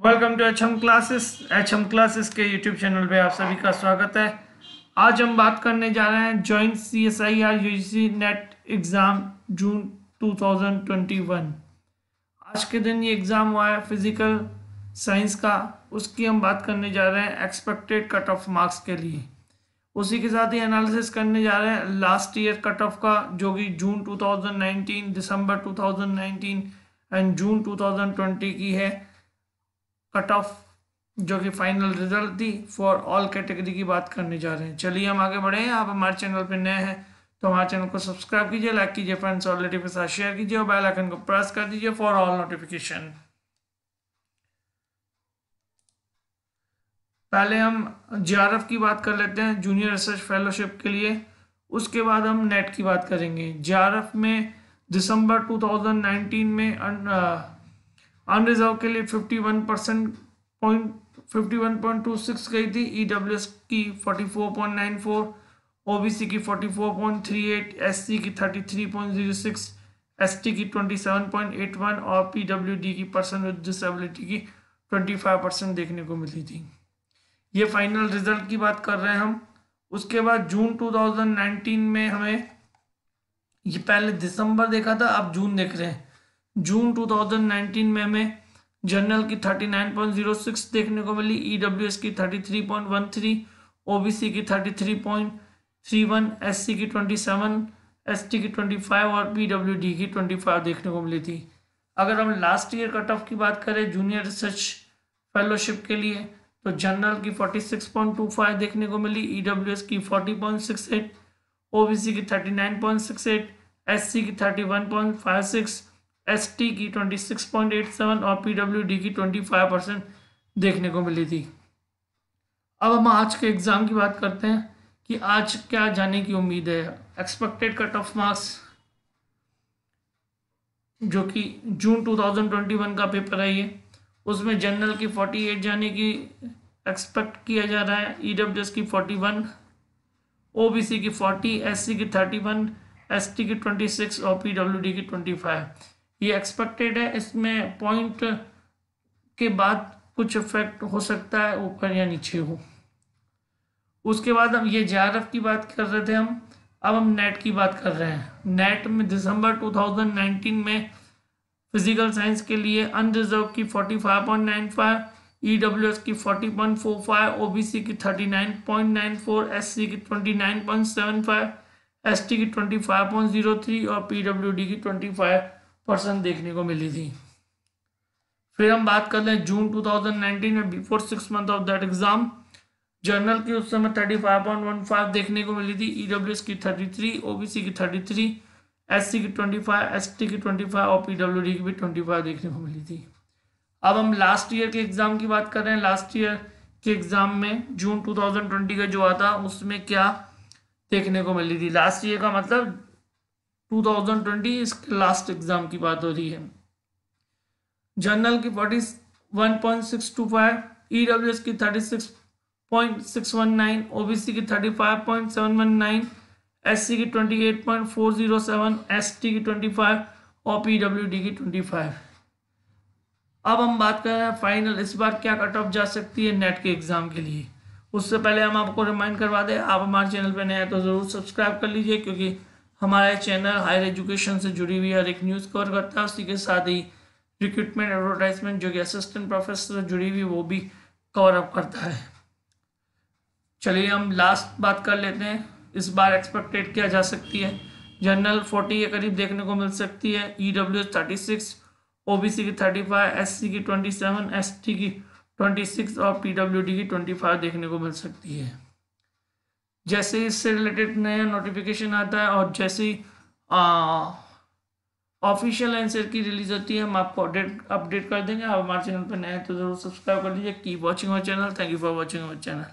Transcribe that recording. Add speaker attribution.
Speaker 1: Welcome to H M classes H M classes के YouTube channel पे आप सभी का स्वागत है। आज हम बात करने जा रहे हैं joint C S I R U C NET exam June 2021 आज के दिन ये एग्ज़ाम हुआ है फ़िज़िकल साइंस का, उसकी हम बात करने जा रहे हैं एक्सपेक्टेड कट ऑफ़ मार्क्स के लिए। उसी के साथ ही एनालिसिस करने जा रहे हैं लास्ट ईयर कट ऑफ़ का, जो कि जून 2019 दिसंबर 2019 एंड जून 2020 की है। कट ऑफ़, जो कि फाइनल रिज़ल्ट थी फॉर ऑल कैटेगरी की बात करने जा रहे हैं। चलिए हम आगे बढ़े हैं। आप हमारे चैनल पर नए हैं तो हमारे चैनल को सब्सक्राइब कीजिए लाइक कीजिए फ्रेंड्स और रिलेटिव के साथ शेयर कीजिए और बेल आइकन को प्रेस कर दीजिए फॉर ऑल नोटिफिकेशन पहले हम जे की बात कर लेते हैं जूनियर रिसर्च फेलोशिप के लिए। उसके बाद हम नेट की बात करेंगे। जे में दिसंबर 2019 में अनरिजर्व के लिए 51 percent point fifty one point two six गई थी ई डब्ल्यू एस की forty four point nine four O B C की forty four point three eight S C की thirty three point zero six S T की twenty seven point eight one और P W D की person with disability की twenty five percent देखने को मिली थी। ये फाइनल रिज़ल्ट की बात कर रहे हैं हम। उसके बाद जून 2019 में हमें ये पहले दिसंबर देखा था, अब जून देख रहे हैं। जून 2019 में हमें जनरल की 39.06 देखने को मिली ईडब्ल्यूएस की 33.13 ओबीसी की 33.31 एससी की 27 एसटी की 25 और पीडब्ल्यूडी की 25 देखने को मिली थी। अगर हम लास्ट ईयर कट ऑफ़ की बात करें जूनियर रिसर्च फेलोशिप के लिए तो जनरल की 46.25 देखने को मिली ईडब्ल्यूएस की 40.68 ओबीसी की 39.68 एससी की 31.56 एस टी की twenty six point eight seven और पी डब्ल्यू डी की ट्वेंटी फाइव परसेंट देखने को मिली थी। अब हम आज के एग्ज़ाम की बात करते हैं कि आज क्या जाने की उम्मीद है। एक्सपेक्टेड कट ऑफ़ मार्क्स जो कि जून 2021 का पेपर है ये। उसमें जनरल की 48 जाने की एक्सपेक्ट किया जा रहा है। एस की 41 ओ बी सी की 40 एस सी की 31 एस टी की 26 और पी डब्ल्यू डी की 25 ये एक्सपेक्टेड है, इसमें पॉइंट के बाद कुछ इफ़ेक्ट हो सकता है, ऊपर या नीचे हो। उसके बाद हम ये जे की बात कर रहे थे हम, अब हम नेट की बात कर रहे हैं। नेट में दिसंबर 2019 में फ़िज़िकल साइंस के लिए अनरिजर्व की 45.95 ईडब्ल्यूएस की 40.45 ओबीसी की 39.94 एससी की 29.75 एसटी की 25.03 और पीडब्ल्यूडी की 25 परसेंट देखने को मिली थी। फिर हम बात कर लें जून 2019 में before six month of that exam general की उस समय 35.15 देखने को मिली थी ईडब्ल्यूएस e की 33 ओबीसी की 33 एससी की 25 एसटी की 25 और पीडब्ल्यूडी की भी 25 देखने को मिली थी। अब हम लास्ट ईयर के एग्ज़ाम की बात कर रहे हैं। लास्ट ईयर के एग्ज़ाम में जून 2020 का जो आता उसमें क्या देखने को मिली थी? लास्ट ईयर का मतलब 2020 इसके लास्ट एग्ज़ाम की बात हो रही है। जनरल की 41.625 ईडब्ल्यूएस की 36.619 ओबीसी की 35.719 एससी की 28.407 एसटी की 25 और पीडब्ल्यूडी की 25 अब हम बात कर रहे हैं फाइनल इस बार क्या कट ऑफ़ जा सकती है नेट के एग्ज़ाम के लिए। उससे पहले हम आपको रिमाइंड करवा दें, आप हमारे चैनल पर नए हैं तो ज़रूर सब्सक्राइब कर लीजिए, क्योंकि हमारा चैनल हायर एजुकेशन से जुड़ी हुई हर एक न्यूज़ कवर करता है। उसी के साथ ही रिक्रूटमेंट एडवर्टाइजमेंट जो कि असिस्टेंट प्रोफेसर से जुड़ी हुई, वो भी कवर अप करता है। चलिए हम लास्ट बात कर लेते हैं। इस बार एक्सपेक्टेड किया जा सकती है। जनरल फोर्टी के करीब देखने को मिल सकती है। E W S thirty six O B C की थर्टी फाइव एस सी की ट्वेंटी सेवन एस टी की ट्वेंटी सिक्स और पी डब्ल्यू डी की ट्वेंटी फाइव देखने को मिल सकती है। जैसे इससे रिलेटेड नया नोटिफिकेशन आता है और जैसे ऑफिशियल आंसर की रिलीज़ होती है, हम आपको अपडेट अपडेट कर देंगे। आप हमारे चैनल पर नए हैं तो ज़रूर सब्सक्राइब कर लीजिए। की watching our channel thank you for watching our channel